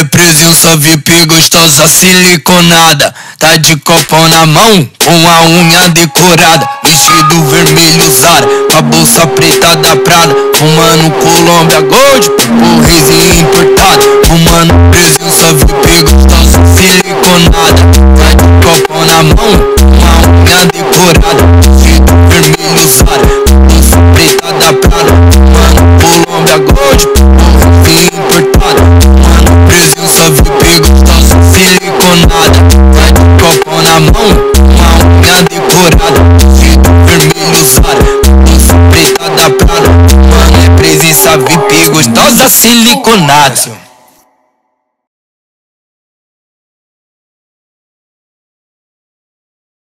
é presença VIP gostosa siliconada. Tá de copão na mão, com a unha decorada. Vestido vermelho Zara, com a bolsa preta da Prada. Fumando Colômbia Gold, o risinho importado. Fumando presença VIP gostosa siliconada. Tá de copão na mão, com a unha decorada. Vestido vermelho Zara, Vestido vermelho bolsa preta da Prada Mano, é presença VIP gostosa siliconada